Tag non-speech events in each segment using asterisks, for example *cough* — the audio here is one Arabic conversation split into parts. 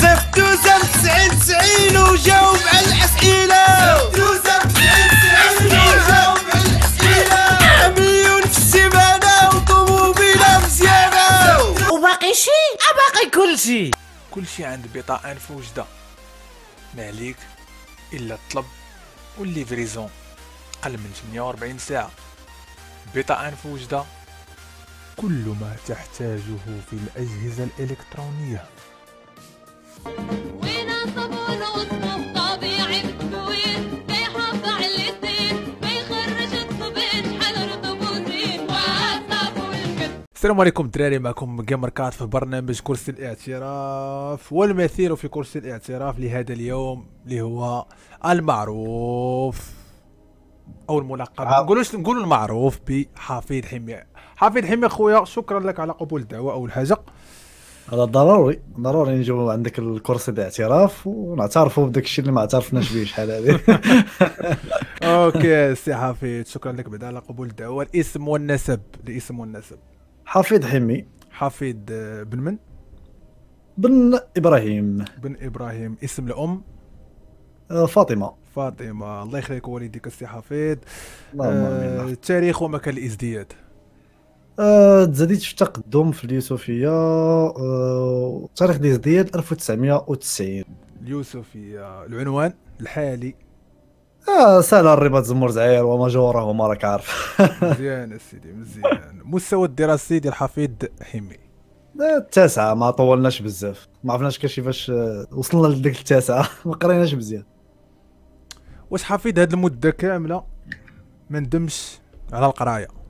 صيف دوزة 90 90 وجاوب على الأسئلة. دوزة 90 90 وجاوب على الأسئلة. مليون في السيمانة وطوموبيلة مزيانة وباقي شي باقي كل شي كل شي عند بطاقة في وجدة. ما عليك إلا الطلب والليفريزون أقل من 48 ساعة بطاقة في وجدة. كل ما تحتاجه في الأجهزة الإلكترونية. السلام عليكم الدراري معكم جيمر كات في برنامج كرسي الاعتراف. والمثير في كرسي الاعتراف لهذا اليوم اللي هو المعروف أو الملقب. عا- نقولوش نقولوا المعروف بحفيظ حمية. حفيظ حمية خويا شكرا لك على قبول الدعوة اول حاجة هذا ضروري ضروري نجيو عندك الكرسي الاعتراف ونعترفوا بداك الشيء اللي ما اعترفناش به شحال هذه. *laughs* okay *laughs* سي حفيظ شكرا لك بعد على قبول الدعوة. الإسم والنسب الإسم والنسب. حفيظ حمي. حفيظ آه، بن من؟ بن إبراهيم. بن إبراهيم. إسم الأم؟ آه، فاطمة. فاطمة. الله يخليك والديك السي حفيظ اللهم آه، امين التاريخ ومكان الإزدياد. آه، تزاديت في التقدم في اليوسفية. آه، تاريخ الازدياد 1990 اليوسفية العنوان الحالي. آه سهل الرباط زمر زعير وما راك عارف. *laughs* مزيان السيدي مزيان. المستوى الدراسي ديال حفيظ حمي. آه، التاسعة ما طولناش بزاف. ما عرفناش كيفاش آه، وصلنا لديك التاسعة. *laughs* ما قريناش مزيان. واش حفيظ هاد المدة كاملة ما ندمش على القراية؟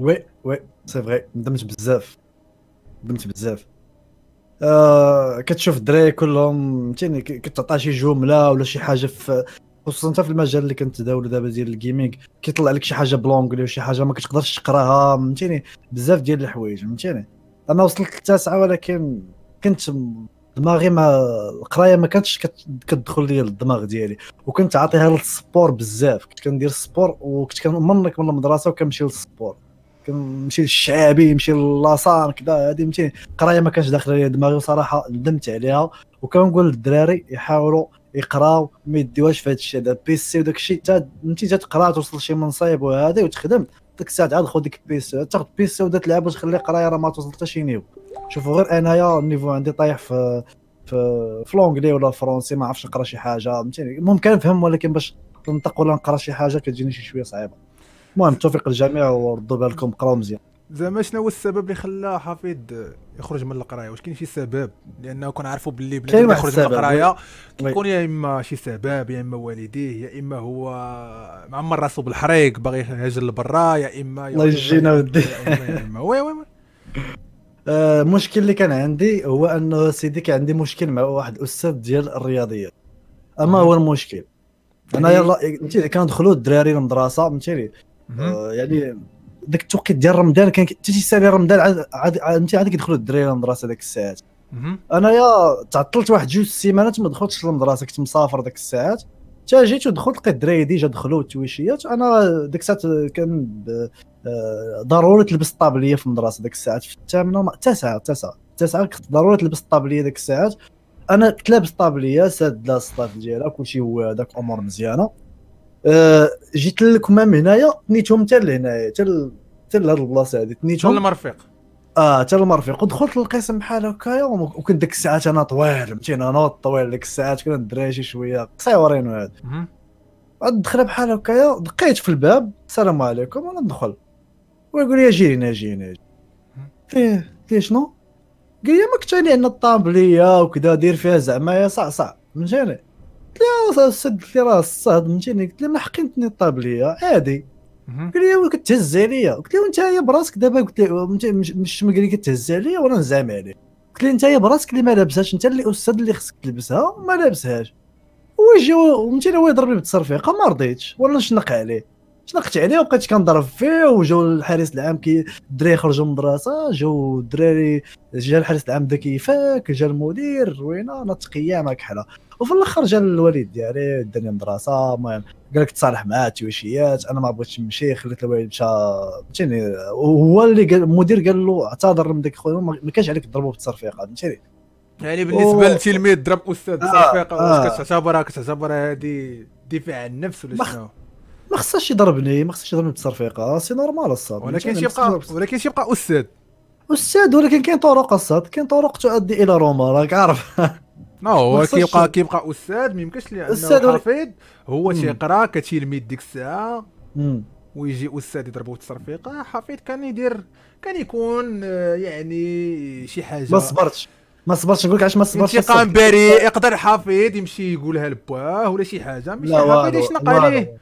oui oui c'est vrai ندمت بزاف. ندمت بزاف. آه كتشوف الدراري كلهم فهمتيني كتعطى شي جملة ولا شي حاجة في خصوصا انت في المجال اللي كنتداولو دابا ديال ال gaming كيطلع لك شي حاجة ب l'anglais وشي حاجة ما كتقدرش تقراها فهمتيني؟ بزاف ديال الحوايج فهمتيني؟ أنا وصلت للتاسعة ولكن كنت دماغي ما القراية ما كانتش كت- كتدخل لي للدماغ ديالي وكنت عاطيها لل sport بزاف. كنت كندير ال sport وكنت كنمنك من المدرسة وكنمشي لل sport. كنمشي للشعبي نمشي ل la salle كذا هذه فهمتيني؟ القرايه ما كانش داخله لي دماغي وصراحه ندمت عليها. وكنقول للدراري يحاولوا يقراو ما يديوهاش في هذا الشيء هذا PC وداك الشيء. انت تقرا توصل لشي منصب وهذا وتخدم. ديك الساعة عاد خذ ديك PC تاخذ PC ودا تلعب وتخلي قراية راه ما توصل حتى شي niveau شوفوا غير أنايا ال niveau عندي طايح في في في l'anglais ولا ال français ما عرفتش نقرا شي حاجة فهمتيني؟ ممكن نفهم ولكن باش ننطق ولا نقرا شي حاجة كتجيني شي شوية صعيبة. المهم توفيق الجميع وردوا بالكم قراو مزيان. زعما شنو هو السبب اللي خلى حفيظ يخرج من القراية؟ واش كاين شي سبب؟ لأنه كنعرفوا باللي واحد يخرج من القراية. كيكون يا إما شي سبب يا إما والديه يا إما هو معمر راسو بالحريق باغي يهاجر لبرا يا إما الله يجينا ودي. oui oui oui. *laughs* آه، المشكل اللي كان عندي هو أنه سيدي كان عندي مشكل مع واحد الأستاذ ديال الرياضيات أما هو المشكل. أنا يعني- يلا فهمتيني؟ كندخلوا الدراري للمدرسه فهمتيني. آه، يعني داك التوقيت ديال رمضان كان حتى ساعه رمضان عاد عاد عاد كيدخلوا الدراري للمدرسه داك الساعات. أنايا تعطلت واحد جوج سيمانات ما دخلتش للمدرسة كنت مسافر داك الساعات. تا جيت ودخلت لقيت الدراري déjà دخلوا التويشيات. أنا ديك الساعات كان ب- آه، ضروري تلبس الطابلية في المدرسة ديك الساعات. في الثامنة التاسعه التاسعه التاسعه كنت ضروري تلبس الطابلية ديك الساعات. أنا كنت لابس الطابليه ساد لا الصاف ديالها كلشي هو هذاك امور مزيانة. جيت لكم من هنايا تنيتهم حتى لهنايا حتى حتى لهاد البلاصة شنو تنيتهم المرفق آه حتى المرفق ودخلت للقسم بحال هكايا وكنت ديك الساعات أنا طويل فهمتيني؟ أنا طويل ديك الساعات كنا الدراري شي شوية قصيورين وهذا. عاد دخل بحال هكايا دقيت في الباب السلام عليكم وأنا ندخل. ويقول لي أجي هنا أجي هنا أجي فيه فيه شنو؟ قال لي ما كنت عندنا الطابليه وكذا دير فيها زعما يا صعصع. فهمتيني؟ قلت له سد لي راه الصهد فهمتيني قلت له ما حقنتني الطابليه عادي. قال لي كتهز عليا قلت له انت يا براسك دابا؟ قلت له مش لي كتهز عليا وأنا نزعم عليك. قلت له انت يا براسك اللي ما لابسهاش انت اللي أستاذ اللي خصك تلبسها وما لابسهاش. ويجي فهمتيني هو يضربني بالتصرفيقة ما رضيتش ولا نشنق عليه. شنقت عليه وبقيت كنضرب فيه وجاو الحارس العام كي الدراري خرجوا من المدرسة جاو الدراري جا الحارس العام بدا كيفاك جا المدير روينه أنا تقيا ما كحله وفي الآخر جا الوالد ديالي داني المدرسة المهم قال لك تصالح معاه تويشيات أنا ما بغيتش نمشي خليت الوالد مشى فهمتيني وهو اللي قال المدير قال له اعتذر من داك خويا ما كانش عليك تضربه بالتصرفيقه فهمتيني يعني بالنسبة أوه. لتلميذ ضرب أستاذ آه، تصفيق واش آه. كتعتبرها كتعتبرها هذه دفاع عن النفس ولا شنو ما خصهاش يضربني ما خصهاش يضربني بالتصرفيقه سي نورمال الصاد ولكن؟ تيبقى خصهاش- ولكن تيبقى أستاذ أستاذ ولكن كاين طرق الصاد كاين طرق تؤدي إلى روما راك عارف لا هو كيبقى كيبقى أستاذ ما يمكنش ولك- حفيظ هو. تيقرا كتلميذ ديك الساعة. ويجي أستاذ يضربو التصرفيقه حفيظ كان يدير كان يكون آه، يعني شي حاجة ما صبرتش ما صبرتش نقول لك علاش ما صبرتش انتقام؟ بريء يقدر حفيظ يمشي يقولها لباه ولا شي حاجة ماشي حفيظ يشنق. عليه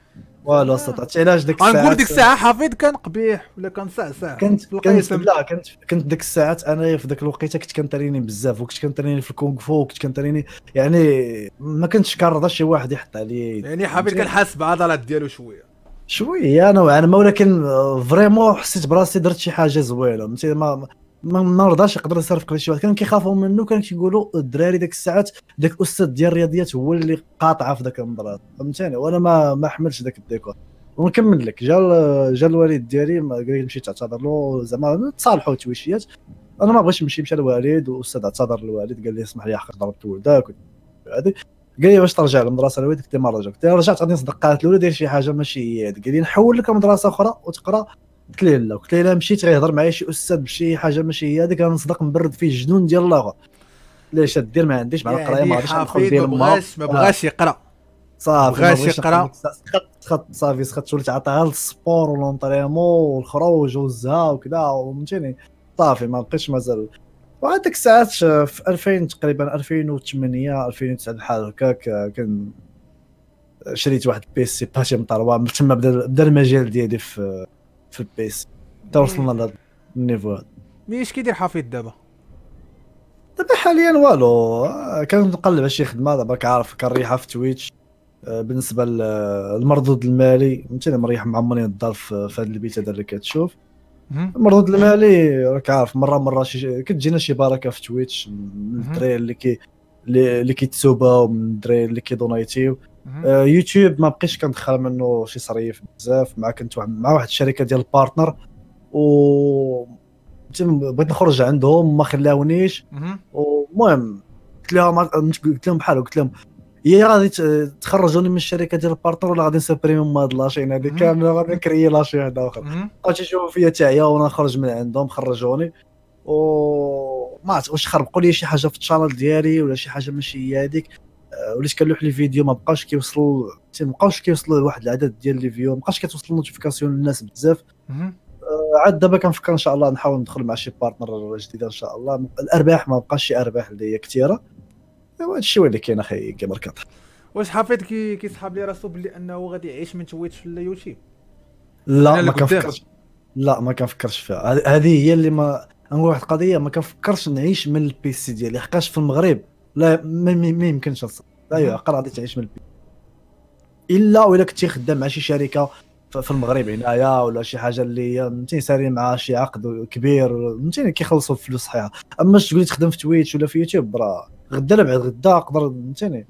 والو عرفتي علاش ديك الساعة؟ غنقول ديك الساعة حفيظ كان قبيح ولا كان كنت في كنت القسم لا كنت كنت ديك الساعات انايا في ذاك الوقيتة كنت كنتريني بزاف وكنت كنتريني في الكونغ فو وكنت كنتريني يعني ما كنتش كنرضى شي واحد يحط علي يعني حفيظ كان حاس بعضلات ديالو شوية. شوية نوعا ما ولكن فريمون حسيت براسي درت شي حاجة زوينة ما ما رضاش يقدر يصرف واحد كانوا كيخافوا منه كانوا كيقولوا الدراري ديك الساعات داك الاستاذ ديال الرياضيات هو اللي قاطعه في ذاك المباراه فهمتني وأنا ما ما حملتش ذاك الديكور. ونكمل لك جا جا الوالد ديالي قال لي نمشي تعتذر له زعما تصالحوا تويشيات. أنا ما بغيتش نمشي مشى الوالد والأستاذ اعتذر للوالد قال لي اسمح لي حق ضربت ولدك هذه قال لي باش ترجع للمدرسة الوالد قلت له ما رجعت. قلت له رجعت غادي نصدق قالت له دير شي حاجة ماشي هي قال لي نحول لك مدرسه أخرى وتقرأ قلت له لا قلت له الا مشيت غيهضر معايا شي أستاذ بشي حاجة ماشي هي هذيك غنصدق نبرد فيه الجنون ديال الآخر ليش دير ما عنديش مع القرايه ما يعني غاديش ندخل حفيظ ديال ما بغاش ما بغاش يقرأ. صافي بغاش يقرأ. سخط سخط صافي سخط وليت عطيها للسبور والونطريمون والخروج والزها وكذا فهمتيني صافي ما بقيتش مازال. وهذيك الساعات في 2000 تقريبا 2008 2009 بحال هكاك آه، كان شريت واحد البيسي باشي مطروه تما بدا بدا المجال ديالي في في البيسي حتى وصلنا لهذا النيفو هذا مي اش كيدير حفيظ دابا دابا حاليا والو آه، كنقلب على شي خدمة دابا كعارف كنريحها في تويتش آه، بالنسبة للمردود المالي فهمتيني مريح معمرين الدار في هذا البيت هذا اللي كتشوف. المردود المالي راك عارف مرة مرة شي كتجينا شي بركة في تويتش من. الدراري اللي كي اللي كيتسوباو من الدراري اللي كيدونايتيو. آه، يوتيوب ما بقيتش كندخل منه شي صريف بزاف مع كنت مع واحد الشركة ديال البارتنر و بغيت نخرج عندهم ما خلاونيش. مهم. ومهم قلت لهم قلت لهم بحال قلت لهم يا غادي تخرجوني من الشركة ديال البارتنر ولا غادي نسبريمو هاد لاشين مم. كاملة غادي نكري لاشين واحد آخر. بقاو تيشوفوا فيا تعيا وأنا نخرج من عندهم خرجوني. و ما عرفت واش خربقوا لي شي حاجة في الشانل ديالي ولا شي حاجة ماشي هي هذيك آه، وليت كنلوح لي فيديو ما بقاش كيوصلوا ما بقاوش كيوصلوا لواحد العدد ديال لي فيو ما بقاش كتوصل نوتيفيكاسيون للناس بزاف. مهم. عاد دابا كنفكر إن شاء الله نحاول ندخل مع شي بارتنر جديده إن شاء الله. الأرباح ما بقاش شي أرباح اللي هي كثيرة. أيوا هادشي هو اللي كاين أخي كان واش حفيظ كي كيسحاب لي راسو بلي أنه غادي يعيش من تويتش ولا يوتيوب لا ما. كنفكرش. لا ما كنفكرش فيها. هذه- هذه هي اللي ما نقول واحد القضية ما كنفكرش نعيش من البيسي ديالي حقاش في المغرب. لا ما, يمكنش. لا يعقل غادي تعيش من البيسي إلا ولا كنتي خدام مع شي شركة في المغرب هنايا ولا شي حاجة اللي فهمتيني ساري مع شي عقد كبير فهمتيني كيخلصوا الفلوس صحيحه أما تقول لي تخدم في تويتش ولا في يوتيوب راه غدا لا بعد غدا نقدر فهمتيني.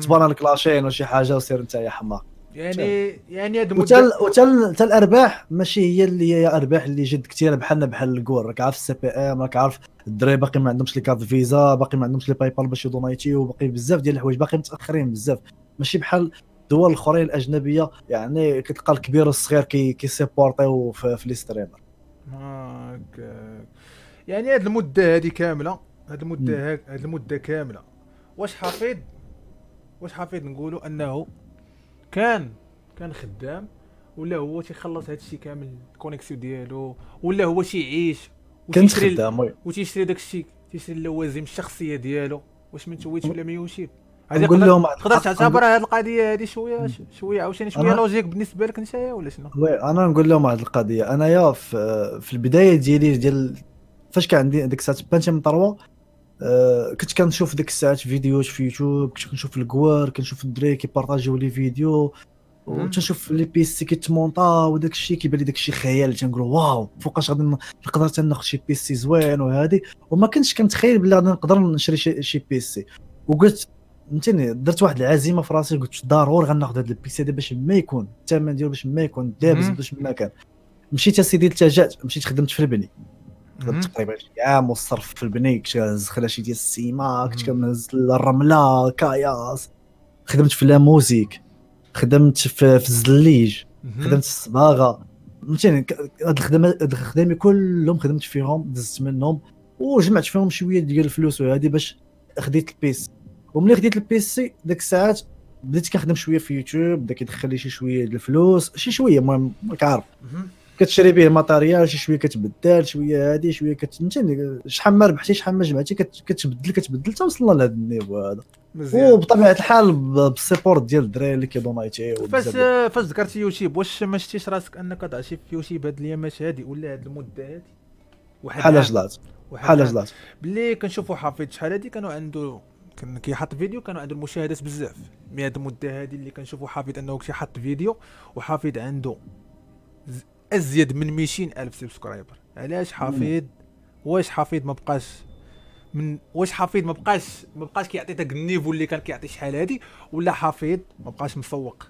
تبان لك لاشين ولا شي حاجة وسير أنت يا حماق. يعني يعني هاد وتا المده وتا حتى الارباح ماشي هي اللي هي أرباح اللي جد كثيره بحالنا بحال الكور. راك عارف السي بي إم راك عارف الدراري باقي ما عندهمش لي كارت فيزا باقي ما عندهمش لي باي بال باش يدونايتيو باقي بزاف ديال الحوايج باقي متأخرين بزاف. ماشي بحال الدول الاخرين الاجنبيه يعني كتلقى الكبير والصغير كي كيسيبورتيو في, في لي ستريمر هاكاك يعني هاد المدة هادي كاملة هاد المدة هاد المدة كاملة. واش حفيظ واش حفيظ نقولوا أنه كان كان خدام ولا هو تيخلص هادشي كامل الكونيكسيون ديالو ولا هو تيعيش كنت خدام وي. داك داكشي تيشري اللوازم الشخصية ديالو واش من تويت ولا ما يمشي نقول لهم تقدر تعتبر هذه القضية هذه شوية شوية عاوتاني شوية لوجيك بالنسبة لك انت ولا شنو؟ وي أنا نقول لهم هذه القضية. أنايا في, في البداية ديالي ديال فاش كان عندي ديك الساعة من طروة آه، كنت كنشوف ديك الساعات فيديوهات في يوتيوب كنت كنشوف الكوار كنشوف الدراري كيبارطاجيو لي فيديو وتنشوف لي بيسي كيتمونطا وداك الشيء كيبان لي داك الشيء خيال تنقول واو فوقاش غادي نقدر تناخذ شي بيسي زوين وهادي. وما كنتش كنتخيل بلي غادي نقدر نشري شي, شي بيسي. وقلت فهمتيني درت واحد العزيمة في راسي قلت ضروري غناخذ هذا البيسي هذا باش ما يكون الثمن ديالو باش ما يكون دابز باش ما كان. مشيت اسيدي التجأت مشيت خدمت في البني. تقريبا شي عام والصرف في البني كنت كنهز خلاشي ديال السيما كنت. كنهز الرملة كاياس خدمت في لا موزيك خدمت في, في الزليج. خدمت في الصباغة فهمتيني هاد الخدمة هاد الخدامي كلهم خدمت فيهم دزت منهم وجمعت فيهم شوية ديال الفلوس وهادي باش خديت البيس وملي خديت البيسي ديك الساعات بديت كنخدم شوية في يوتيوب بدأ كيدخل لي شي شوية ديال الفلوس شي شوية المهم راك عارف. كتشري به ماتيريال شي شوية كتبدل شوية هادي شوية كت فهمتيني شحال ما ربحتي شحال ما جمعتي كت- كتبدل كتبدل حتى وصلنا لهذا النيفو هذا مزيان. وبطبيعة الحال ب- بالسيبور ديال الدراري اللي كيدونايتي فاش فاش ذكرتي يوتيوب واش ما شتيش راسك أنك ضعتي في يوتيوب هاد الايامات هادي ولا هاد المدة هادي؟ واحد بحال جلات بحال. جلات باللي كنشوفوا حفيظ شحال هادي كانوا عنده كان كيحط فيديو كانوا عنده المشاهدات بزاف. مي هاد المدة هادي اللي كنشوفوا حفيظ أنه كيحط فيديو وحفيظ عنده أزيد من 200 ألف سبسكرايبر علاش حفيظ واش حفيظ ما بقاش من واش حفيظ ما بقاش ما بقاش كيعطي داك النيفو اللي كان كيعطي شحال هادي ولا حفيظ ما بقاش مسوق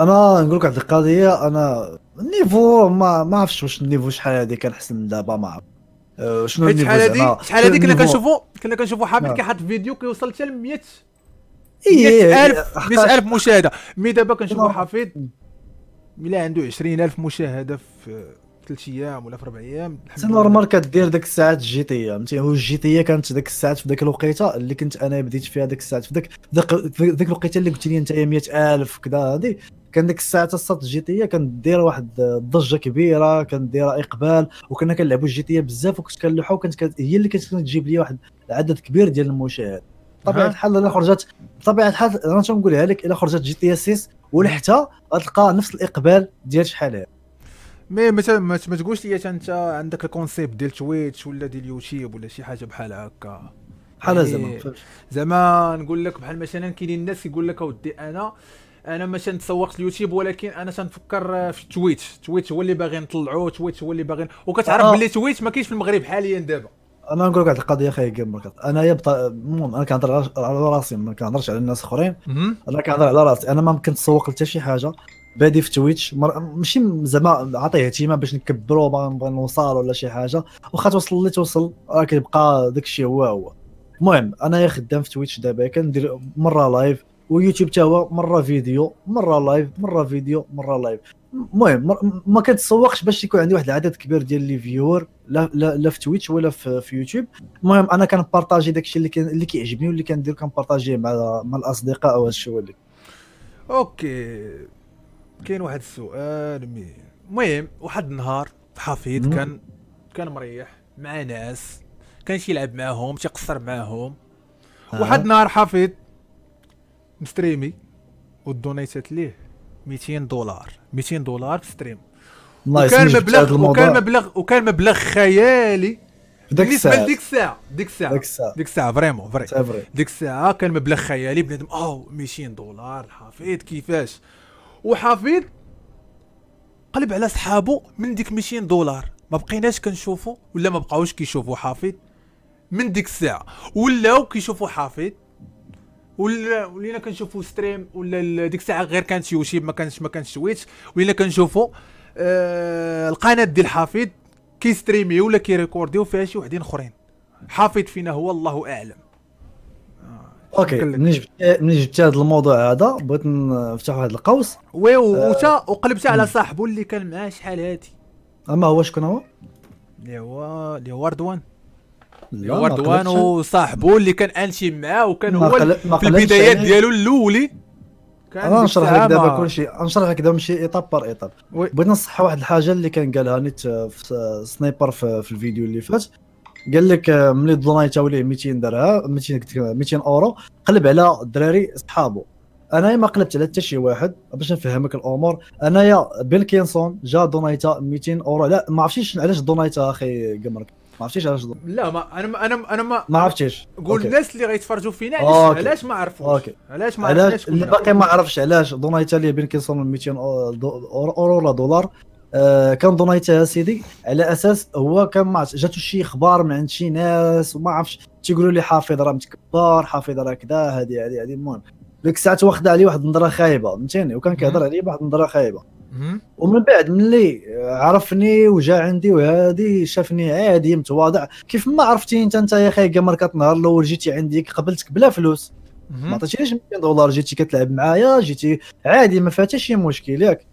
أنا نقول لك واحد القضية أنا النيفو ما ما عرفتش واش النيفو شحال هادي كان احسن من دابا ما عرفت أه، شنو النيفو شحال هادي؟ شحال هادي كنا؟ كنشوفوا كنا كنشوفوا حفيظ نعم. كيحط فيديو كيوصل حتى ل 100 إيه، 100000 حقاش- 100000 مشاهدة mais دابا كنشوفوا نعم. حفيظ الا عنده 20000 مشاهدة في 3 أيام ولا في 4 أيام. سي لله. normal كدير داك الساعات ال GTA فهمتي؟ هو ال GTA كانت داك الساعات في ذاك الوقيتة اللي كنت أنا بديت فيها داك الساعات. في ذاك ذاك الوقيتة اللي قلت لي أنت 100000 كذا هادي. كان ديك الساعات الصات ال GTA كانت دايره واحد الضجة كبيرة كانت دايره إقبال وكنا كنلعبوا ال GTA بزاف وكنت كنلوحها وكانت كانت- هي اللي كانت تجيب لي واحد العدد كبير ديال المشاهد. بطبيعة. الحال الا خرجت بطبيعة الحال أنا تنقولها لك إلا خرجت GTA 6 ولحتها غتلقى نفس الإقبال ديال شحال هي mais مثلا ما تقولش لي انت عندك ال concept ديال Twitch ولا ديال يوتيوب ولا شي حاجة بحال هكا بحال يعني زعما؟ زعما نقول لك بحال مثلا كاينين الناس يقول لك أودي أنا أنا ما تسوقت اليوتيوب ولكن أنا تنفكر في Twitch Twitch هو اللي باغي نطلعو Twitch هو اللي باغي وكتعرف آه. باللي Twitch ما كاينش في المغرب حاليا دابا أنا نقول لك واحد القضية خاي جيمر أنايا بعدا المهم أنا كنهضر على- راسي ما كنهضرش على الناس اخرين أنا كنهضر على راسي. أنا ما ممكن نسوق حتى شي حاجة. بادي في Twitch. مر... ماشي زعما عطيه اهتمام باش نكبرو باغي نبغي نوصل ولا شي حاجة. واخا توصل اللي توصل. راه كيبقى داك الشيء هو هو. المهم أنا خدام في Twitch دابا كندير مرة live ويوتيوب حتى هو مرة فيديو مرة live مرة فيديو مرة live المهم ما كنتسوقش باش يكون عندي واحد العدد كبير ديال les viewers لا لا, لا في Twitch ولا في, في يوتيوب. المهم أنا كنبارطاجي داكشي اللي كان اللي كيعجبني واللي كندير كنبارطاجيه مع مع الأصدقاء وهذا الشيء هو اللي. OK. كاين واحد السؤال mais المهم واحد النهار حفيظ. كان كان مريح مع ناس كان يلعب معاهم تيقصر معاهم. واحد النهار حفيظ مستريمي ودونيتات ليه؟ 200 دولار. 200 دولار في stream. وكان مبلغ وكان مبلغ وكان مبلغ خيالي. بالنسبة الساعة لديك الساعة ديك الساعة ديك الساعة vraiment vrai ديك الساعة كان مبلغ خيالي. بنادم أوه 200 دولار حفيظ كيفاش؟ وحفيظ قلب على صحابو من ديك 200 دولار ما بقيناش كنشوفو ولا ما بقاوش كيشوفوا حفيظ من ديك الساعة ولاو كيشوفوا حفيظ ولا ولينا كنشوفوا stream ولا ديك الساعة غير كانت يوتيوب ما كانش ما كانش Twitch ولينا كنشوفوا آه القناة ديال حفيظ كيستريمي ولا كيريكورديو فيها شي وحدين أخرين. حافظ فينا هو الله أعلم. OK قال لك. ملي جبت ملي جبت هذا الموضوع هذا؟ بغيت نفتح واحد القوس. oui وتا وقلبت على صاحبه اللي كان معاه شحال هادي. أما هو شكون هو؟ اللي هو اللي هو رضوان اللي لا، هو رضوان. وصاحبه اللي كان انشي معاه وكان هو في البدايات. ديالو الأولي. كان أنا نشرح لك دابا ما- كل شيء نشرح لك دابا نمشي étape par étape oui. بغيت نصح واحد الحاجة اللي كان قالها نيت في سنايبر في, في الفيديو اللي فات. قال لك آه، ملي دونايتاو ليه 200 درهم 200 200 أورو قلب على الدراري صحابو. أنايا ما قلبت على حتى شي واحد باش نفهمك الأمور. أنايا بيلكينسون جا دونايتا 200 أورو. لا ما عرفتيش علاش دونايتا أخي قمرك. ما عرفتيش علاش لا ما أنا ما أنا أنا ما ما عرفتيش. قول. الناس اللي غيتفرجوا فينا. علاش علاش ما عرفوش؟ OK. علاش ما عرفناش اللي؟ باقي ما عرفش علاش. دونايتا ليه بين كيوصل من 200 أو- دو- أورو ولا دولار. آه كان دونايتا سيدي. على أساس هو كان ما جاتو شي أخبار من عند شي ناس وما عرفتش. تيقولوا لي حافظ راه متكبر حافظ راه كذا هذه هذه هذه المهم. ديك الساعة واخد عليه واحد النظرة خايبة فهمتيني؟ وكان كيهضر عليه بواحد النظرة خايبة. ومن بعد ملي عرفني وجا عندي وهادي شافني عادي متواضع. كيف ما عرفتي انت انت يا خاي ماركات النهار الأول جيتي عندي قبلتك بلا فلوس. ما. عطيتينيش 200 دولار جيتي كتلعب معايا جيتي عادي ما فيها حتى شي مشكل ياك.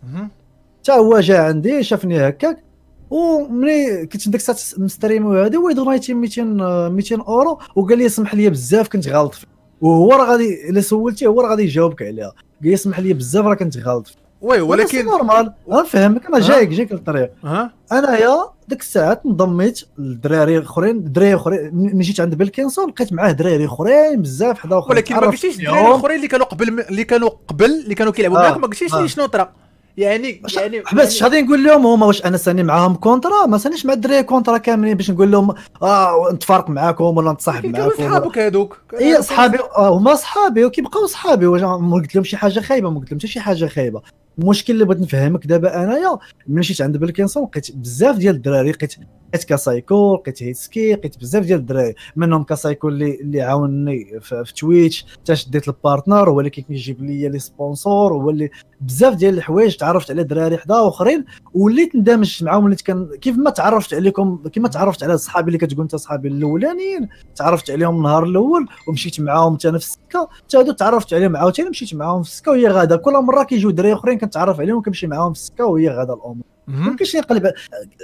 حتى هو جا عندي شافني هكاك وملي كنت ديك الساعة مستريم وهادي هو دونايتي 200 آه، 200 أورو وقال لي اسمح لي بزاف كنت غلط. فيه وهو راه غادي إلا سولتيه هو راه غادي يجاوبك عليها. قال لي اسمح لي بزاف راه كنت غلط. فيه oui ولكن normal. غنفهمك أنا؟ جايك جايك الطريق ها؟ انايا ديك الساعات انضميت للدراري أخرين الدراري أخرين. ملي جيت عند بلكنسون لقيت معاه دراري أخرين بزاف حدا اخرين ولكن ما قلتيش. الدراري الاخرين اللي كانوا قبل اللي كانوا قبل اللي كانوا كيلعبوا. آه. معاك ما قلتيش آه. لي شنو طرا يعني يعني حبس يعني- غادي نقول لهم هما واش أنا ساني معاهم contrat؟ ما سانيش مع الدراري contrat كاملين باش نقول لهم آه نتفارق معاكم ولا نتصاحب كانوا معاكم صحابك هذوك اي صحابي آه، هما صحابي وكيبقاو صحابي واش ما قلت لهم شي حاجة خايبة ما قلت لهم حتى شي حاجة خايبة. المشكل اللي بغيت نفهمك دابا انايا ملي مشيت عند بلكنسون لقيت بزاف ديال الدراري لقيت لقيت كاسايكو لقيت هيتسكي لقيت بزاف ديال الدراري منهم كاسايكو اللي اللي عاونني في, في Twitch حتى شديت ال partner هو اللي كيجيب لي les sponsors هو اللي بزاف ديال الحوايج تعرفت على دراري حدا آخرين وليت ندمج معاهم وليت كان كيف ما تعرفت عليكم كيما تعرفت على صحابي اللي كتقول انت صحابي الأولانيين تعرفت عليهم النهار الأول ومشيت معاهم حتى في السكة حتى هادو تعرفت عليهم عاوتاني مشيت معاهم في السكة وهي غاده كل مرة كيجيو دراري آخرين كنتعرف عليهم وكنمشي معاهم في السكة وهي غاده الأمور. كاينش يقلب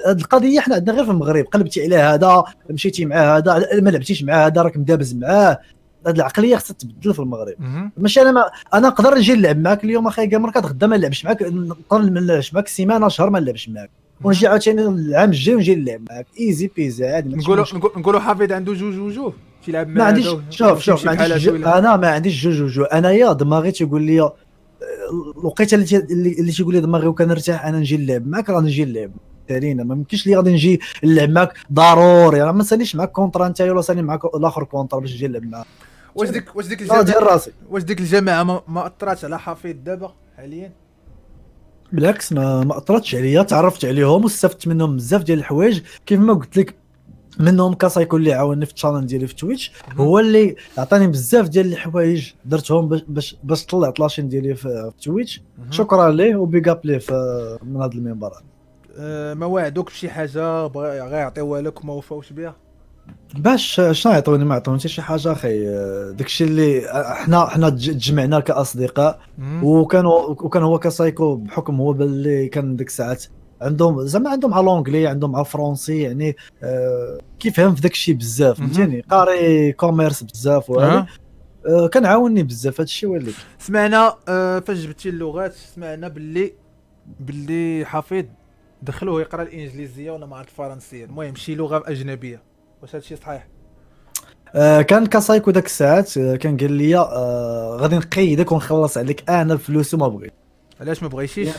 هاد القضية حنا عندنا غير في المغرب. قلبتي على هذا مشيتي مع هذا ما لعبتيش مع هذا راك مدابز معاه. هاد العقلية خصها تبدل في المغرب. ماشي أنا ما أنا نقدر نجي نلعب معاك اليوم أخي كامر غدا ما نلعبش معاك. نقدر ما نلعبش معاك سيمانة شهر ما نلعبش معاك. ونجي عاوتاني العام الجاي ونجي نلعب معاك. ايزي بيزي عادي نقولوا نقولوا حفيظ عنده جوج وجوه تيلعب مع ما عنديش شوف شوف ما عنديش أنا ما عنديش جوج جوج أنايا دماغي تيقول لي الوقيته اللي اللي, تيقول لي دماغي وكنرتاح أنا نجي نلعب معاك راه نجي نلعب تالينا. ما يمكنش لي غادي نجي نلعب معاك. ضروري. راه ما ساليش معاك contrat. أنت ولا سالي معاك الآخر contrat باش نجي نلعب معاك. واش ديك واش ديك الجماعه واش ديك الجماعة ما, ما أثراتش على حفيظ دابا حاليا؟ بالعكس ما ما أثرتش عليا. تعرفت عليهم واستفدت منهم بزاف ديال الحوايج. كيف ما قلت لك منهم كاسايكو اللي عاونني في ال channel ديالي في Twitch هو اللي عطاني بزاف ديال الحوايج درتهم باش باش, طلعت la chaîne ديالي في, Twitch. شكرا ليه و big up ليه في من هذا المنبر. آه، ما وعدوك بشي حاجة؟ بغا غير يعطيوها لك وما وفاوش بها باش شنو يعطوني؟ ما يعطوني حتى شي حاجة أخي. داكشي اللي حنا حنا تج- تجمعنا كأصدقاء. وكان وكان هو كسايكو بحكم هو باللي كان ديك الساعات عندهم زعما عندهم على l'anglais عندهم على ال français يعني آه كيفهم في داك الشيء بزاف. فهمتيني؟ قاري commerce بزاف وهذا. أه. آه كان عاوني بزاف هذا الشيء وليك سمعنا آه، فاش جبتي اللغات سمعنا باللي باللي حفيظ دخلوه يقرأ الإنجليزية ولا مع الفرنسية. المهم شي لغة أجنبية. واش هادشي صحيح؟ آه كان كاسايكو داك الساعات آه كان قال لي آه غادي نقيدك ونخلص عليك أنا الفلوس وما بغيت علاش ما بغيتيش؟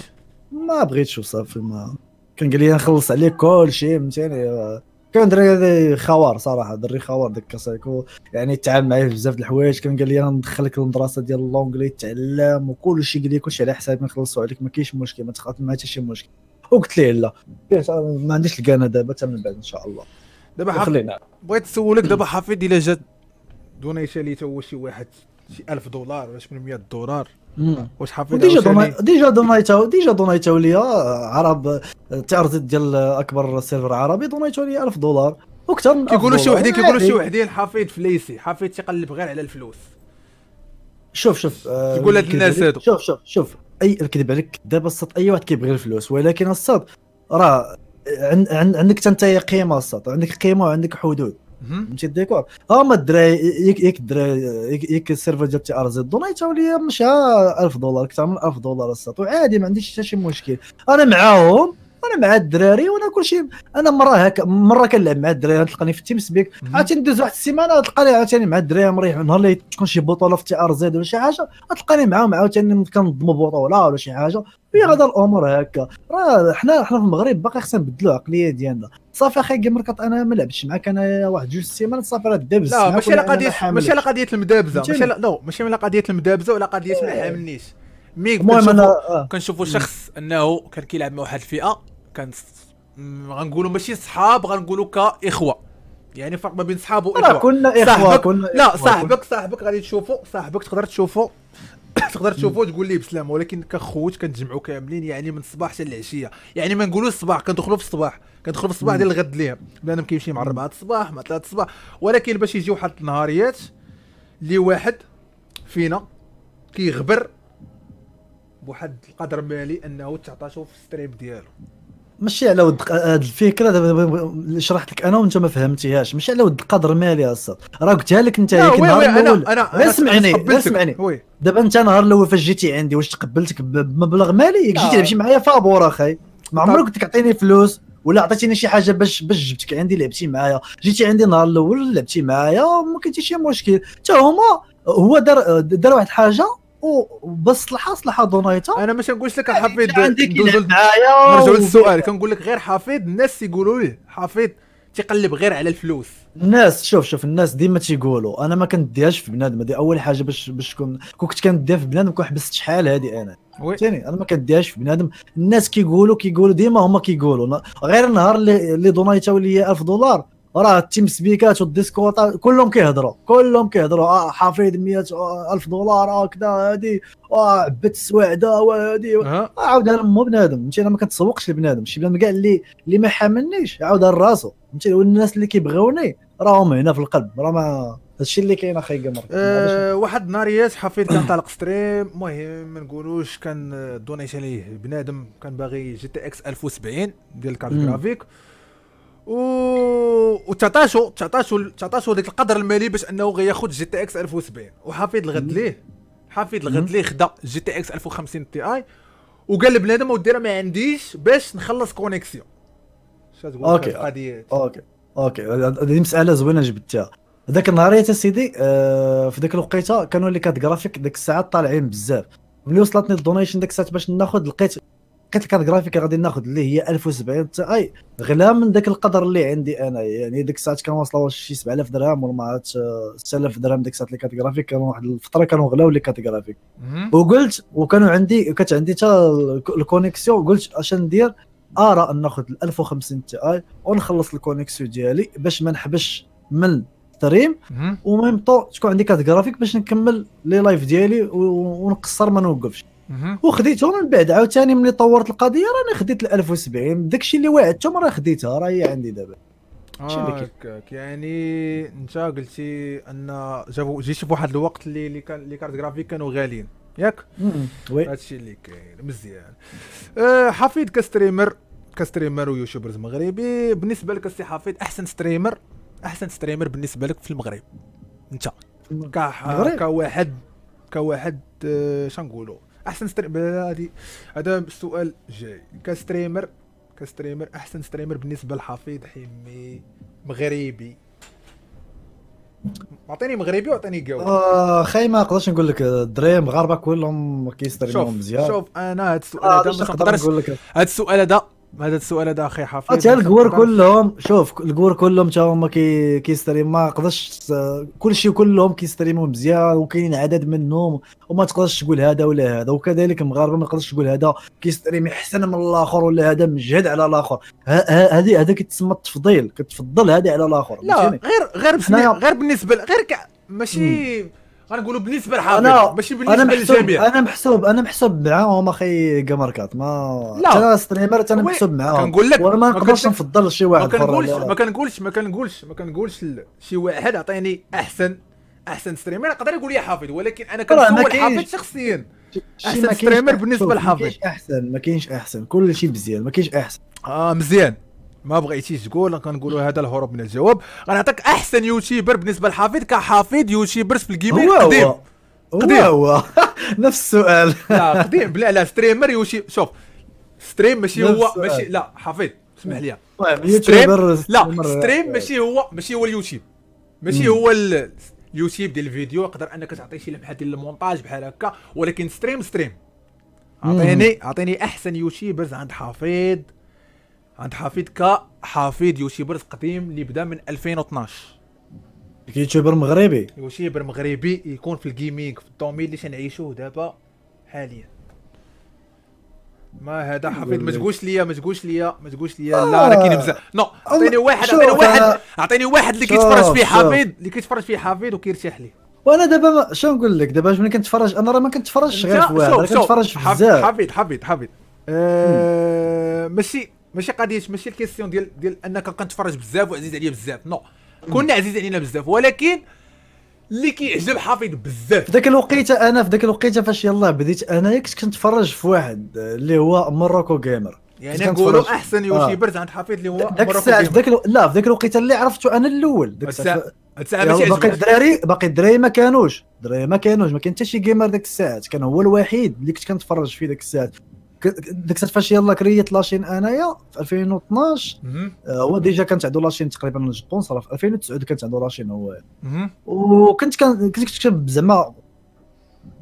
ما بغيتش وصافي ما. كان قال لي نخلص عليك كل شيء فهمتيني كان دري خوار صراحة دري خوار داك كاسايكو. يعني تعامل معايا في بزاف د الحوايج. كان قال لي ندخلك للمدرسة ديال l'anglais تعلم وكل شيء قال لي كل شيء على حسابي نخلصوا عليك ما كاينش مشكل ما تخاف ما حتى شي مشكل. وقلت ليه لا. ما عنديش الكانه دابا حتى من بعد إن شاء الله. دابا خلينا بغيت نسولك دابا حفيظ إلا جات دونيشا لي هو شي واحد. شي 1000 دولار ولا 800 دولار. واش حفيظ و déjà عاوتاني- دونا déjà دونايتاو déjà دونايتاو ليا عرب تعرض ديال أكبر سيرفر عربي دونايتاو ليا 1000 دولار. وكثر من 1000 كيقولوا شي. وحدين كيقولوا شي. وحدين حفيظ فليسي. حفيظ تيقلب غير على الفلوس. شوف شوف آه، تقول هاد الكذب الناس هادو. شوف شوف شوف. اي الكذب عليك دابا السط أي واحد كيبغي الفلوس. ولكن السط راه عن عن عندك انت قيمة السط. عندك قيمة وعندك حدود. فهمتي الديكور؟ هما الدراري ياك ياك الدراري ياك- السيرفر ديال تي ار زد دونيتاو ليا مشى 1000 دولار أكثر من 1000 دولار السط وعادي ما عنديش حتى شي مشكل. أنا معاهم أنا مع الدراري وأنا كلشي أنا مرة هكا مرة كنلعب مع الدراري تلقاني في ال TeamSpeak. عاوتاني ندوز واحد السيمانة تلقاني عاوتاني مع الدراري مريح نهار اللي تكون شي بطولة في TRZ ولا شي حاجة تلقاني معاهم عاوتاني كنضموا بطولة ولا شي حاجة. هي غدا الأمور هكا. راه حنا حنا في المغرب باقي خصنا نبدلوا العقليه ديالنا. صافي أخي جيمر كات أنا ما لعبتش معاك أنا واحد جوج سيمانات صافي راه دابز لا ماشي على قضيه. ماشي على قضية المدابزة؟ ماشي على لا ماشي على قضية المدابزة ولا قضية ما حاملنيش. مي المهم أنا كنشوفوا آه. كنشوفوا شخص أنه كان كيلعب مع واحد الفئة كان غنقولوا ماشي صحاب غنقولوا كإخوة. يعني فرق ما بين صحاب راه واخوه كنا إخوة كنا لا صاحبك صاحبك غادي تشوفوا صاحبك تقدر تقدر تشوفو تقول لي بسلامه ولكن كخوت كنتجمعوا كاملين يعني من الصباح حتى العشية. يعني ما نقولوش الصباح كندخلوا في الصباح. كندخلوا في الصباح ديال الغد ليهم بنادم كيمشي مع 4 الصباح مع 3 الصباح. ولكن باش يجي واحد النهاريات اللي واحد فينا كيغبر بواحد القدر مالي أنه تعطاشو في ال stream ديالو. ماشي على ود هاد الفكرة دابا اللي شرحت لك أنا وأنت ما فهمتيهاش. ماشي على ود قدر مالي يا أستاذ. راه قلتها لك أنت هيك النهار أنا الأول أنا غير أنا سمعني غير تقبلتك. سمعني. oui. دابا أنت نهار الأول فاش جيتي عندي واش تقبلتك بمبلغ مالي؟ ياك جيتي. لعبتي معايا فابور أخي. ما عمرك قلت لك اعطيني فلوس ولا عطيتيني شي حاجة باش باش جبتك عندي لعبتي معايا. جيتي عندي النهار الأول لعبتي معايا ما حتى شي مشكل. حتى هما هو دار دار واحد الحاجة وبصلحها صلحها دونايتا. أنا ماشي نقولش لك حفيظ عندك ندوزو معايا نرجعوا للسؤال. كنقول لك غير حفيظ الناس يقولوا ليه حفيظ تيقلب غير على الفلوس. الناس شوف شوف الناس ديما تيقولوا أنا ما كنديهاش في بنادم هذه أول حاجة باش باش كون كنت كنديها في بنادم كون حبست شحال هذه أنا. ثاني أنا ما كنديهاش في بنادم. الناس كيقولوا كيقولوا ديما هما كيقولوا. غير النهار اللي اللي دونايتاو ليا 1000 دولار. راه التيم سبيكات والديسكورد. كلهم كيهضروا كلهم كيهضروا آه حفيد 100 آه، ألف دولار آه كذا هادي آه عبت السواعده وهادي ها آه، عاود أنا مو بنادم فهمتي أنا ما كنتسوقش لبنادم شي بنادم كاع اللي اللي ما حاملنيش عاود راسو فهمتي والناس اللي كيبغيوني راهم هنا في القلب. راه ما هادشي اللي كاين أخي قمر. أه واحد النهاريات حفيد كان طالق ستريم المهم ما نقولوش كان آه، دونيت عليه بنادم كان باغي جي تي إكس 1070 ديال الكارت. جرافيك و وتعطاشو تعطاشو تعطاشو ديك القدر المالي باش انه غياخذ GTX 1070 وحفيظ الغد ليه. حفيظ الغد ليه خدا GTX 1050 Ti وقال لبنادم ودي راه ما عنديش باش نخلص connexion. القضية okay okay هذه مسألة زوينة جبتها. ذاك النهار يا سيدي آه في ذاك الوقيتة كانوا les cartes graphiques ديك الساعات طالعين بزاف. ملي وصلتني ال donation ديك الساعات باش ناخذ لقيت لقيت ال carte graphique غادي ناخذ اللي هي 1070 Ti غلا من ذاك القدر اللي عندي أنا. يعني ديك الساعات كانوا واصله واش شي 7000 درهم ولا ما عرفتش آه، 6000 درهم ديك الساعات les cartes graphiques كانوا واحد الفترة كانوا غلاو les cartes graphiques. وقلت وكانوا عندي كانت عندي حتى ال connexion قلت اش ندير؟ ارى ان ناخذ ال 1050 Ti ونخلص ال connexion ديالي باش ما نحبسش من stream. و même temps تكون عندي carte graphique باش نكمل les lives ديالي ونقصر ما نوقفش. مهم. وخديتهم من بعد عاوتاني ملي طورت القضية راني خديت ال 1070 داكشي اللي وعدتهم راه خديتها راه هي عندي دابا. هكاك يعني انت قلتي أن جابوا جيتي في واحد الوقت اللي اللي كان اللي cartes graphiques كانوا غاليين. ياك؟ oui. هادشي اللي كاين. مزيان. أه حفيظ ك streamer ك streamer و YouTubers مغربي. بالنسبة لك السي حفيظ أحسن streamer أحسن streamer بالنسبة لك في المغرب؟ أنت؟ كواحد كواحد أه شنقولوا أحسن streamer هذه هذا السؤال جاي. ك streamer ك streamer أحسن streamer بالنسبة لحفيظ حيمي. مغربي. أعطيني مغربي وأعطيني جاوب آه خي ما نقدرش نقول لك الدراري مغاربه كلهم كيستريمون شوف مزيان. شوف أنا هذا السؤال آه، هذا باش ما نقدر نقدرش نقول لك. هذا السؤال هذا هذا السؤال هذا أخي حفيظ حتى نقدرش- كلهم شوف الكور كلهم تا هما كي كي stream ما نقدرش كلشي كلهم كي streamوا مزيان وكاينين عدد منهم وما تقدرش تقول هذا ولا هذا. وكذلك المغاربه ما تقدرش تقول هذا كي stream أحسن من الآخر ولا هذا مجهد على الآخر. ه- ه- هذه هذا كيتسمى التفضيل كتفضل هذه على الآخر. لا؟ غير غير غير بالنسبة غير كع ماشي غنقولوا بالنسبة لحافظ ماشي أنا بالنسبة محسوب للجميع. أنا محسوب أنا محسوب معاهم أخي قمركات ما لا. أنا streamer أنا محسوب معاهم كنقول لك- ما ما نقدرش نفضل شي ما واحد كنقولش حر ما كنقولش ما كنقولش ما كنقولش شي واحد عطيني احسن أحسن streamer. يقدر يقول لي حافظ ولكن أنا ما كنسول كاينش. حافظ شخصيا. ما كاينش streamer شوف، لحافظ. ما كاينش احسن ما كاينش أحسن. كل شيء مزيان ما كاينش أحسن. آه مزيان. ما بغيتيش تقول كنقولوا هذا الهروب من الجواب. غنعطيك أحسن يوتيوبر بالنسبة لحافظ كحافظ يوتيوبرز في ال gaming قديم هو. قديم. هو *laughs* نفس السؤال. لا قديم. بلا لا streamer يوشي شوف stream ماشي هو. ماشي لا حفيظ اسمح لي. stream youtubeur لا stream ماشي هو ماشي هو اليوتيوب. ماشي هو ال- اليوتيوب ديال الفيديو يقدر أنك تعطي شي لمحة ديال المونتاج بحال هكا ولكن stream stream. اعطيني أعطيني أحسن يوتيوبرز عند حفيظ عند حفيظ كحفيظ يوتيوبرز قديم اللي بدا من 2012 يوتيوبر مغربي. يوتيوبر مغربي يكون في ال gaming في ال domaine اللي تنعيشوه دابا حاليا. ما هذا حفيظ ما. تقولش ليا ما تقولش ليا ما تقولش ليا. آه. لا راه كاين بزاف non اعطيني واحد شوف، أعطيني واحد. أعطيني واحد اللي كيتفرج فيه. حفيظ اللي كيتفرج فيه حفيظ وكيرتاح ليه. وأنا دابا شنو نقول لك؟ دابا ملي كنتفرج أنا راه ما كنتفرجش غير في واحد كنتفرج حفيظ بزاف. حفيظ حفيظ حفيظ. آه، ماشي ماشي قضيه ماشي ال question ديال ديال أنك كنتفرج بزاف وعزيز عليا بزاف. non كنا عزيز علينا بزاف. ولكن اللي كيعجب حفيظ بزاف. في ذاك الوقيتة أنا في ذاك الوقيتة فاش يلاه بديت انايا كنت كنتفرج في واحد اللي هو Morocco Gamer يعني نقولوا أحسن آه. يوتيوبرز عند حفيظ اللي هو ذاك Morocco الساعة. ذاك. لا في ذاك الوقيتة اللي عرفته أنا الأول. ديك الساعة باقي الدراري باقي الدراري ما كانوش. الدراري ما كانوش. ما كان حتى شي gamer ديك الساعات. كان هو الوحيد اللي كنت كنتفرج فيه ديك الساعات. ديك فاش يلاه كريت la chaîne انايا في 2012 مهم. آه، هو déjà كانت عنده la chaîne تقريبا je pense راه في 2009 كانت عنده la chaîne هو. وكنت كان كنت كتكتب زعما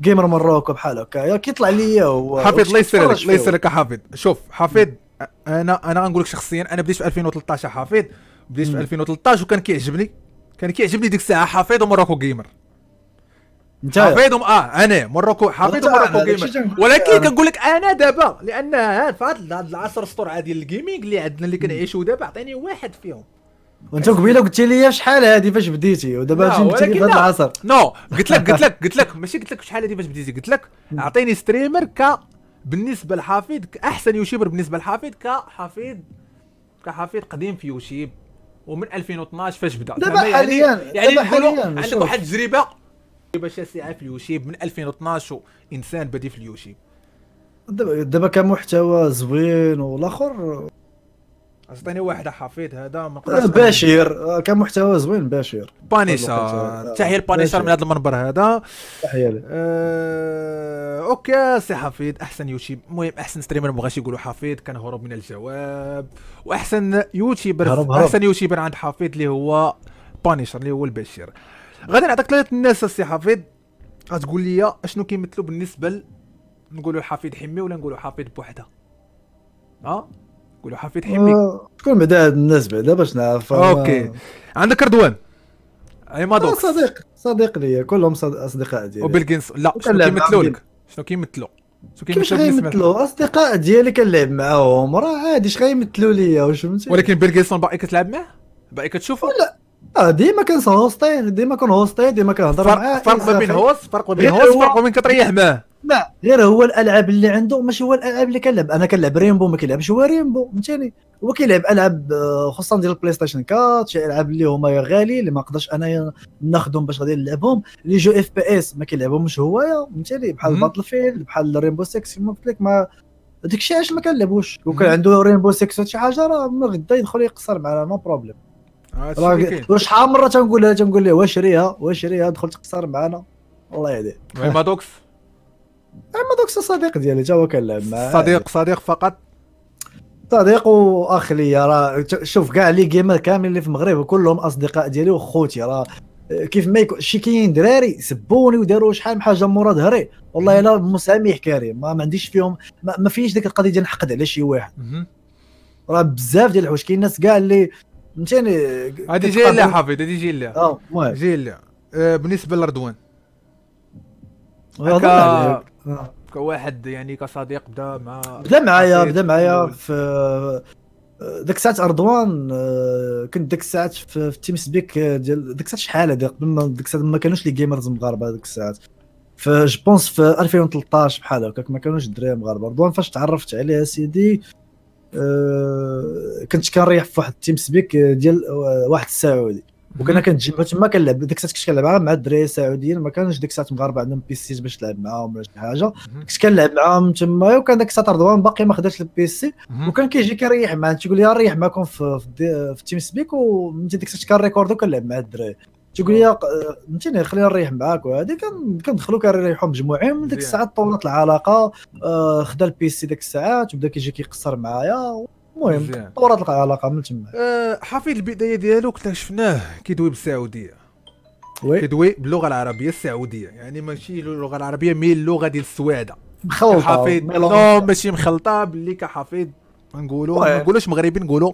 جيمر مروكو بحال هكا يا كيطلع ليا هو حفيد الله يسر الله. يسر لك يا حفيد شوف حفيد أنا أنا غنقول لك شخصيا أنا بديت في 2013 يا حفيد بديت في مم. 2013 وكان كيعجبني كان كيعجبني ديك الساعة حفيد ومروكو جيمر وم... آه أنا مروكو ومروكو أنا جيمر ولكن. كنقول لك أنا دابا لأن في هاد العصر السطور ديال الجيمنج اللي عندنا اللي كنعيشوا دابا عطيني واحد فيهم. وأنت قبيلة قلت لي شحال هادي فاش بديتي؟ ودابا جيت قلت لي في هذا. العصر. non قلت لك قلت لك قلت لك ماشي قلت لك شحال هادي فاش بديتي قلت لك اعطيني streamer ك بالنسبة لحفيظ ك- أحسن يوتيوبر بالنسبة لحفيظ كحفيظ كحفيظ قديم في يوتيوب. ومن 2012 فاش بدأ. دابا يعني- حالياً- يعني دابا نقولوا حالياً، عندك. واحد التجربه تجربه شاسعه في اليوتيوب من 2012 انسان بدي في اليوتيوب دابا دابا كمحتوى زوين والاخر عطيني واحد حفيظ هذا ما آه، بشير آه، كمحتوى زوين بشير Punisher آه، تحية ال Punisher. من هذا المنبر هذا. تحية لك أه... أوكي سي حفيظ أحسن يوتيوب المهم أحسن streamer مبغاش يقولوا حفيظ كان هرب من الجواب. وأحسن يوتيوبر هرب هرب. أحسن يوتيوبر عند حفيظ اللي هو Punisher اللي هو البشير. غادي نعطيك ثلاث الناس السي حفيظ غتقول لي أشنو كيمثلوا بالنسبة ل... نقولوا حفيد حمي ولا نقولوا حفيد بوحدة؟ آه نقولوا حفيد حمي. آه، شكون بعدا هاد الناس بعدا باش نعرف. أوكي. عندك رضوان آه، عمادوكس صديق. صديق ليا. كلهم صد- أصدقاء ديالي. وبيلجنس لا شنو كيمثلوا لك شنو كيمثلوا شنو كيمثلوا أصدقاء ديالي كنلعب معاهم. راه عادي. اش غيمثلوا ليا؟ واش فهمتي ولكن بيلجنسون باقي كتلعب معاه؟ باقي كتشوفه آه ديما كنهوستي ديما كنهوستي ديما كنهضر معاه فرق فرق ما بين إصافي. هوس فرق ما بين غير هوس هو- فرق ما بين كتريح معاه لا غير هو الألعاب اللي عنده ماشي هو الألعاب اللي كنلعب أنا كنلعب Rainbow ما كيلعبش هو Rainbow فهمتيني هو كيلعب ألعاب آه، خصوصا ديال ال PlayStation 4 شي ألعاب اللي هما غالي اللي ما نقدرش انايا ناخذهم باش غادي نلعبهم ال les jeux FPS ما كيلعبهمش هويا فهمتيني بحال. Battlefield بحال Rainbow 6 كما قلت لك ما داك الشيء علاش ما كنلعبوش. وكان عنده Rainbow 6 ولا شي حاجة راه من غدا يدخل يقصر معنا no problem وشحال مرة تنقول لها تنقول له واش شريها واش شريها دخل تقصر معنا الله يهديه. مادوكس؟ *laughs* عمادوكس صديق ديالي تا هو كنلعب معاه صديق صديق فقط؟ صديق واخ ليا راه شوف كاع les gamers كامل اللي في المغرب كلهم أصدقاء ديالي وخوتي راه كيف ما يكون شي كاين دراري سبوني وداروا شحال من حاجة مورا ظهري والله الا مسامح كريم. ما, ما عنديش فيهم ما, ما فيش ديك القضية ديال نحقد على شي واحد. راه بزاف ديال الحوايج. كاين ناس كاع اللي فهمتيني هادي جاي لا حفيظ هادي جاي لا آه المهم جاي لا آه، بالنسبة لرضوان هضر هكا-. آه. كواحد يعني كصديق بدا مع بدا معايا بدا معايا. في ديك الساعات رضوان آه، كنت ديك الساعات في, TeamSpeak آه، ديال ديك الساعات شحال هذيك قبل ما ديك الساعات ما كانوش les gamers مغاربة ديك الساعات في je pense في 2013 بحال هكاك ما كانوش الدراري مغاربة رضوان فاش تعرفت عليه سيدي آه، كنت كنريح في واحد TeamSpeak آه، ديال آه، واحد السعودي. وكنا كنتجمعوا تما كنلعب ديك الساعات كنت كنلعب مع الدراري السعوديين ما كانش ديك الساعات مغاربه عندهم PCs باش تلعب معاهم ولا شي حاجة. كنت كنلعب معاهم تما وكان ديك الساعة رضوان باقي ما خداش ال PC. وكان كيجي كيريح معاه تيقول لي نريح معكم في في TeamSpeak ومن ديك الساعة كن record و كنلعب مع الدراري. تيقول لي آه، فهمتيني خلينا نريح معاك وهذه كان كندخلوا كنريحوا مجموعين من ديك. الساعة طولت العلاقة آه، خدا ال PC ديك الساعات وبدا كيجي كيقصر معايا المهم. طورت العلاقة من تما آه، حفيظ البداية ديالو اكتشفناه كيدوي بالسعودية oui كيدوي باللغة العربية السعودية يعني ماشي اللغة العربية mais اللغة ديال السوادة مخلطة mélange. non ماشي مخلطة باللي كحفيظ نقولوا. ما نقولوش مغربي نقولوا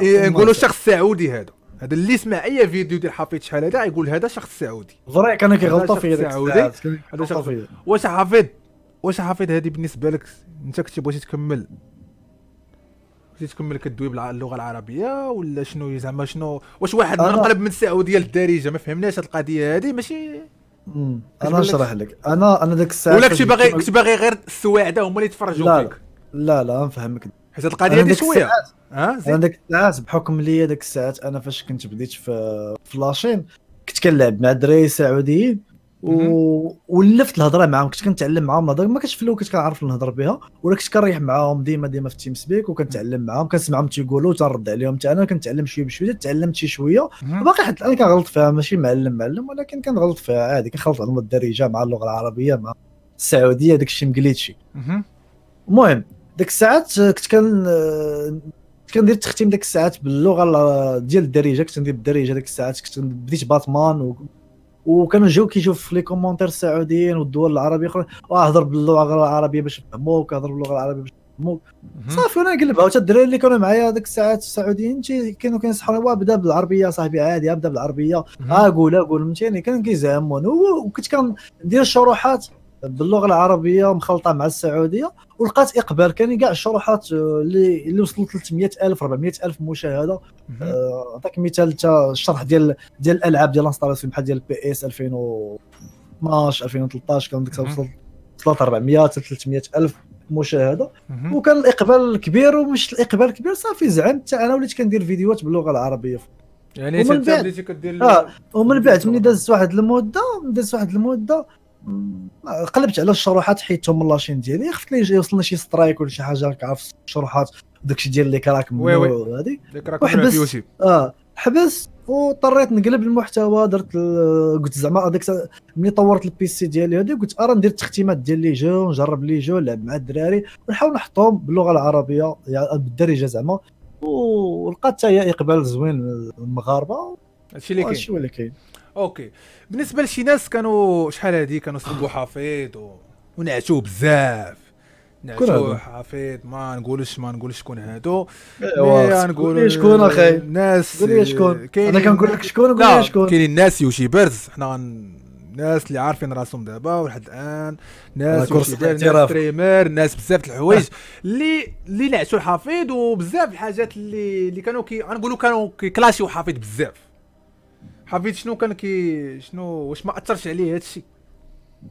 إيه، نقولوا. شخص سعودي هذا هذا اللي يسمع أي فيديو ديال حفيظ شحال هذا يقول هذا شخص سعودي. vrai كانوا كيغلطوا هذا فيا شخص ديك سعودي. الساعات كانوا هذا شخص- واش حفيد واش حفيد هذه بالنسبة لك؟ أنت كنتي بغيتي تكمل. بغيتي تكمل كدوي باللغة العربية ولا شنو زعما شنو؟ واش واحد أنا- منقلب من السعودية للدارجة؟ ما فهمناش هاد القضية هذه ماشي؟ أنا نشرح لك. أنا أنا ديك الساعة ولا كنتي باغي كنتي باغي غير السواعده هما اللي يتفرجوا فيك؟ لا لا نفهمك. حيت القضية دي شوية. ها أنا ديك الساعات بحكم ليا ديك الساعات أنا فاش كنت بديت في في لاشين كنت كنلعب مع دراري سعوديين و... ولفت الهضرة معاهم كنت كنتعلم معاهم الهضرة. ما كنتش في الأول كنت كنعرف نهضر بها ولا كنت كنريح معاهم ديما ديما في TeamSpeak وكنتعلم معاهم كنسمعهم تيقولوا تنرد عليهم حتى أنا كنتعلم شوية بشوية تعلمت شي شوية. باقي حتى الان كنغلط فيها ماشي معلم معلم ولكن كنغلط فيها عادي كنخلط على الدارجه مع اللغة العربية مع السعودية داك الشيء مقليتشي. مهم. المهم ديك الساعات آه، كنت كان آه، كنت كندير التختيم ديك الساعات باللغة ال- ديال الدارجة. كنت ندير بالدارجة ديك الساعات. كنت بديت باتمان و... وكانوا جاو كيشوف في les commentaires السعوديين والدول العربية أخرى. وأهضر باللغة العربية باش يفهموك اهضر باللغة العربية باش يفهموك مهم. صافي وأنا نقلبها حتى الدراري اللي كانوا معايا ديك الساعات السعوديين كانوا كينصحوني واه بدا بالعربية صاحبي عادي ابدا بالعربية. آه قول قول فهمتيني. كانوا كيزعمون وكنت كندير الشروحات باللغة العربية مخلطة مع السعودية ولقات إقبال كان كاع الشروحات آه، اللي اللي وصلوا 300 ألف 400 ألف مشاهدة. آه، نعطيك مثال حتى الشرح ديال ديال الألعاب ديال installation بحال ديال PES 2012 2013 كان ديك مهم. وصلت وصلت 400 حتى 300 ألف مشاهدة. وكان الإقبال كبير ومش الإقبال كبير صافي زعمت حتى أنا وليت كندير فيديوهات باللغة العربية يعني ومن بعد- كدير آه، ومن بعد ملي دازت واحد المدة دازت واحد المدة قلبت على الشروحات حيدتهم من la chaîne ديالي خفت لي يوصلنا شي strike ولا شي حاجة راك عارف الشروحات داكشي ديال اللي كراك راك وحبس. آه حبس واضطريت نقلب المحتوى درت قلت زعما هذاك ملي طورت ال PC ديالي هذه قلت ارا ندير التختيمات ديال les jeux نجرب les jeux نلعب مع الدراري ونحاول نحطهم باللغة العربية يعني بالدارجه زعما. ولقات حتى هي إقبال زوين المغاربة. هادشي اللي كاين. هادشي هو اللي كاين. أوكي. بالنسبة لشي ناس كانوا شحال هادي؟ كانوا سبوا حفيظ و... ونعتوه بزاف. نعتوه هادو؟ حفيظ ما نقولش ما نقولش شكون هادو. ايوا نقول قول لي شكون أخي؟ الناس قول لي شكون. أنا كنقول لك شكون قول لي شكون. كاينين ناس YouTubers حنا غن... ناس اللي عارفين راسهم دابا ولحد الآن. ناس ناس. streamer ناس بزاف د الحوايج اللي اللي نعسوا الحفيظ وبزاف الحاجات اللي اللي كانوا كي غنقولوا كانوا كي clash يو حفيظ بزاف. حفيظ شنو كان كي شنو واش ما أثرش عليه هادشي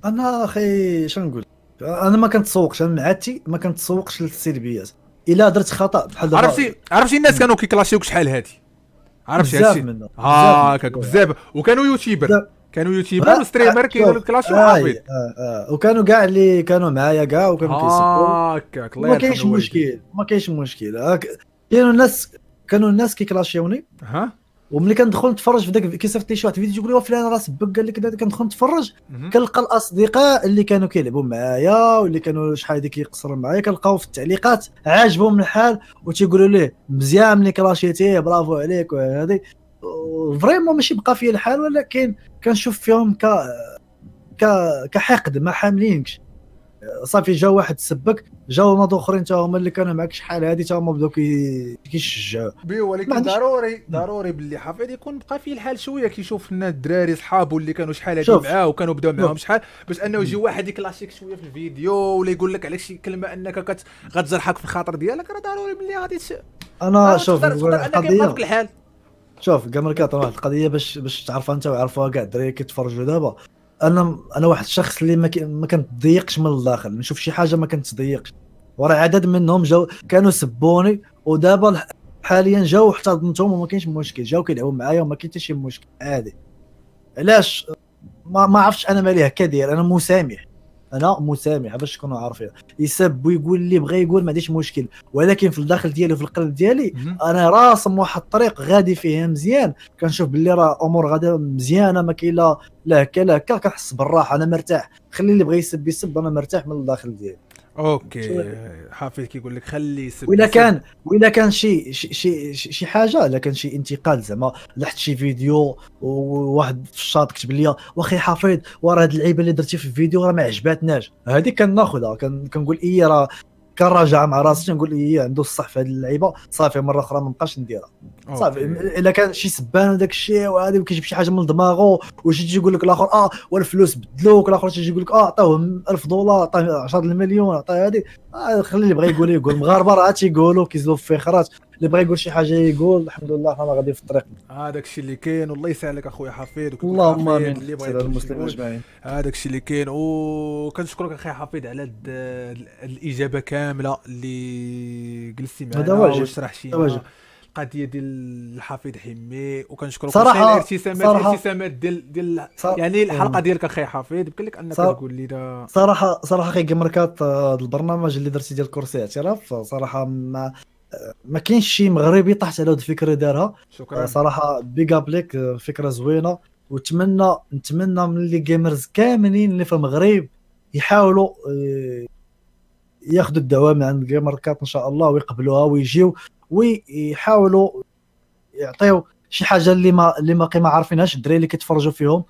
أنا أخي شنو نقول؟ أنا ما كنتسوقش أنا عادتي ما كنتسوقش للسلبيات إلا درت خطأ بحال دابا. عرفتي؟ عرفتي الناس كانوا كي clash يوك شحال هادي؟ عرفتي هادشي؟ منهم ها بزاف هكاك منهم. بزاف. وكانوا YouTuber. كانوا YouTuber و streamer آه حفيظ آه آه. وكانوا كاع اللي كانوا معايا كاع وكانوا كيسبوا هكاك الله ما كاينش. مشكل ما كاينش مشكل. هاك- كانوا الناس كانوا الناس كي clash يوني ها؟ وملي كندخل نتفرج في داك كيصيفط لي شي واحد فيديو يقول لي فلان راه سبك قال لك كذا كندخل نتفرج. كنلقى الأصدقاء اللي كانوا كيلعبوا معايا واللي كانوا شحال هادي كيقصروا معايا كنلقاو في التعليقات عاجبهم الحال وتيقولوا ليه مزيان ملي clash يتيه bravo عليك وهذه vraiment ماشي بقى فيا الحال ولكن كنشوف فيهم ك ك كحقد ما حاملينكش. صافي جا واحد سبك جاو ناض اخرين تا هما اللي كانوا معاك شحال هادي تا هما بداو كي- كيشجعوا بي ولكن ضروري ضروري باللي حافظ يكون بقى فيه الحال شوية كيشوف الناس الدراري صحابو اللي كانوا شحال هادي. معاه وكانوا بداو معاهم. شحال باش انه يجي واحد يكلاشيك شوية في الفيديو ولا يقول لك على شي كلمة أنك كت... غتجرحك في الخاطر ديالك راه ضروري باللي غادي. أنا شوف القضية الحال شوف كاع مركات واحد القضية باش باش تعرفها أنت ويعرفوها كاع الدراري كيتفرجوا دابا أنا أنا واحد الشخص اللي ما, كي ما كنتضيقش من الداخل نشوف شي حاجة ما كنتضيقش. وراه عدد منهم جاو كانوا سبوني ودابا حاليا جاو احتضنتهم وما كاينش مشكل جاو كيلعبوا معايا وما كاين حتى شي مشكل عادي. علاش؟ ما ما عرفتش أنا مالي هكا داير أنا مسامح. أنا مسامح باش تكونوا عارفين. يسب ويقول اللي بغى يقول ما عنديش مشكل. ولكن في الداخل ديالي وفي القلب ديالي أنا راسم واحد الطريق غادي فيه مزيان. كنشوف باللي راه امور غادا مزيانة ما كاين لا لا هكا لا هكا. كنحس بالراحة أنا مرتاح. خلي اللي بغى يسب يسب أنا مرتاح من الداخل ديالي. أوكي حفيظ كيقول لك خلي يسب واذا. كان واذا كان شي شي شي, شي حاجة إلا كان شي انتقاد زعما. لحت شي فيديو وواحد في الشاط كتب لي واخي حفيظ وراه هاد اللعيبة اللي درتي في الفيديو راه ما عجباتناش. هذه كناخذها كن- كنقول اي راه كنراجع مع راسي تنقول اي عنده الصح في هذه اللعيبة. صافي مرة أخرى ما نبقاش نديرها. صافي. إلا كان شي سبان داك الشيء وهذا وكيجيب شي حاجة من دماغه وشي تيجي يقول لك الآخر آه والفلوس بدلوك الآخر تيجي يقول لك آه عطاوه 1000 دولار عطاه 10 المليون عطاه هذه آه خلي اللي بغى يقول يقول. المغاربه راه تيقولوا كيزلوا في فخرات اللي بغى يقول شي حاجة يقول الحمد لله أنا غادي في الطريق هذاك الشيء اللي كاين والله يسهل لك أخويا حفيظ اللهم آمين اللي بغى شي المسلمين. أجمعين هذاك الشيء اللي كاين وكنشكرك أخي حفيظ على هاد الإجابة كاملة اللي جلستي معنا هذا واجب. وشرحتي هذا واجب. القضية ديال الحفيظ حمي وكنشكرك صراحة- الارتسامات الارتسامات ديال ديال يعني الحلقة ديالك أخي حفيظ يمكن لك أنك تقول لي صراحة صراحة أخي GamerKat آه، البرنامج اللي درتي ديال كرسي اعتراف آه، صراحة ما آه، ما كاينش شي مغربي طاحت على هاد الفكرة دارها. شكرا. آه، صراحة big up ليك فكرة زوينة. وتمنى نتمنى من les gamers كاملين اللي في المغرب يحاولوا آه، ياخذوا الدعوه من عند GamerKat إن شاء الله ويقبلوها ويجيو ويحاولوا يعطيو شي حاجة اللي ما اللي ما عارفينهاش الدراري اللي كيتفرجوا فيهم.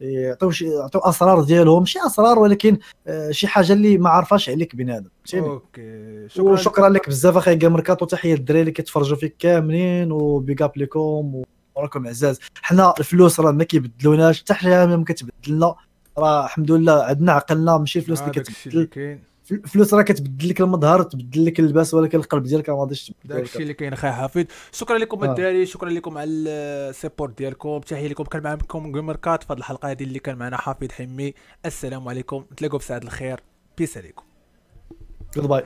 يعطيو شي يعطيو أسرار ديالهم شي أسرار ولكن آه، شي حاجة اللي ما عارفاش عليك بنادم فهمتيني أوكي شكرا. وشكرا لك بزاف أخي Gamer Cat وتحية للدراري اللي كيتفرجوا فيك كاملين و big up لكم وراكم عزاز حنا الفلوس راه ما كيبدلوناش حتى حاجة ما كتبدلنا راه الحمد لله عندنا عقلنا ماشي الفلوس اللي كتبدل. الفلوس راه كتبدل لك المظهر تبدل لك اللباس ولكن القلب ديالك ما غاديش تبدل داك الشيء اللي كاين أخي حفيظ. شكرا لكم آه. الدراري شكرا لكم على ال support ديالكم. تحيه لكم. كان معكم Gamer Cat في هذه الحلقة هذه اللي كان معنا حفيظ حمي. السلام عليكم. نتلاقوا بساعه الخير. peace عليكم. good bye